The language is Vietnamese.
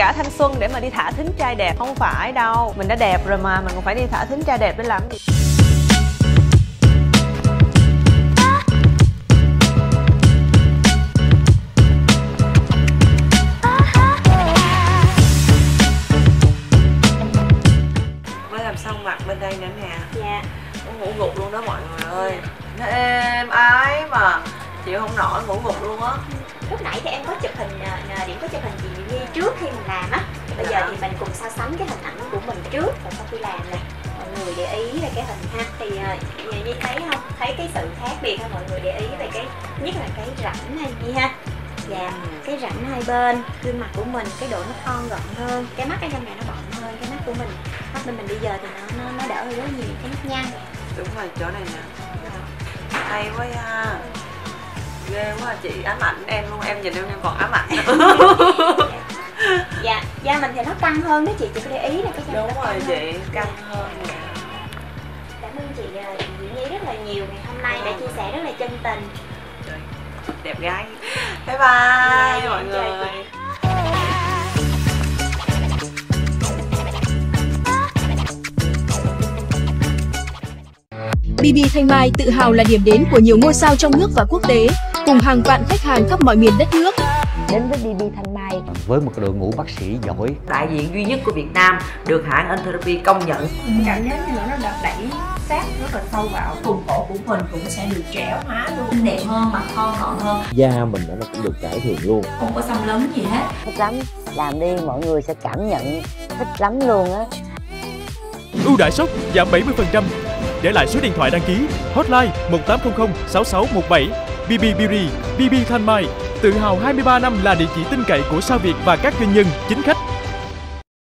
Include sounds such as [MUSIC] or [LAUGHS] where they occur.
cả thanh xuân để mà đi thả thính trai đẹp. Không phải đâu mình đã đẹp rồi mà mình còn phải đi thả thính trai đẹp để làm gì? Mới làm xong mặt bên đây nữa nè. Dạ. Nó ngủ gục luôn đó mọi người ơi. Nó êm ái mà chịu không nổi ngủ gục luôn á. Lúc nãy thì em có chụp hình à, à, điểm có chụp hình chị Nhi trước khi mình làm á. Bây Dạ. giờ thì mình cùng so sánh cái hình ảnh của mình trước. Và sau khi làm nè mọi người để ý về cái hình ha. Thì à, Nhi Nhi thấy không? Thấy cái sự khác biệt ha mọi người để ý về cái nhất là cái rãnh này Nhi ha. Dạ cái rãnh hai bên gương mặt của mình cái độ nó thon gọn hơn cái mắt cái nhân này nó bọng hơn cái mắt của mình mắt bên mình bây giờ thì nó nó, nó đỡ hơn rất nhiều cái nếp nhăn đúng rồi chỗ này nè. Hay quá ha ghê quá à, chị ám ảnh em luôn em nhìn em em còn ám ảnh nữa. [LAUGHS] Dạ da mình thì nó căng hơn đó chị chị có để ý là cái da đúng nó rồi căng hơn. chị căng hơn cảm ơn chị à, chị Nhi rất là nhiều ngày hôm nay đã chia sẻ rất là chân tình. Trời, đẹp gái. Bye bye mọi dạ, chào người. Chị. BB Thanh Mai tự hào là điểm đến của nhiều ngôi sao trong nước và quốc tế, cùng hàng vạn khách hàng khắp mọi miền đất nước. đến với BB Thanh Mai. Với một đội ngũ bác sĩ giỏi. Đại diện duy nhất của Việt Nam được hãng Entherapy công nhận. cảm giác như là nó được đẩy sát rất là sâu vào. Vùng cổ của mình cũng sẽ được trẻ hóa luôn. Xinh đẹp hơn mặt thon gọn hơn. Da mình nó cũng được cải thiện luôn. Không có xăm lấn gì hết. Thích lắm. Làm đi mọi người sẽ cảm nhận. Thích lắm luôn á. Ưu đãi sốc giảm 70%. Để lại số điện thoại đăng ký. Hotline 1800 6617 BB Beauty, BB Thanh Mai. Tự hào 23 năm là địa chỉ tin cậy của sao Việt và các doanh nhân, chính khách